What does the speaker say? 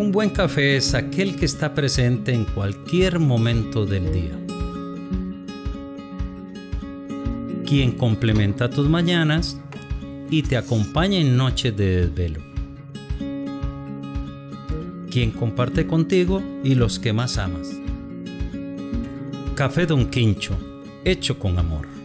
Un buen café es aquel que está presente en cualquier momento del día. Quien complementa tus mañanas y te acompaña en noches de desvelo. Quien comparte contigo y los que más amas. Café Don Quincho, hecho con amor.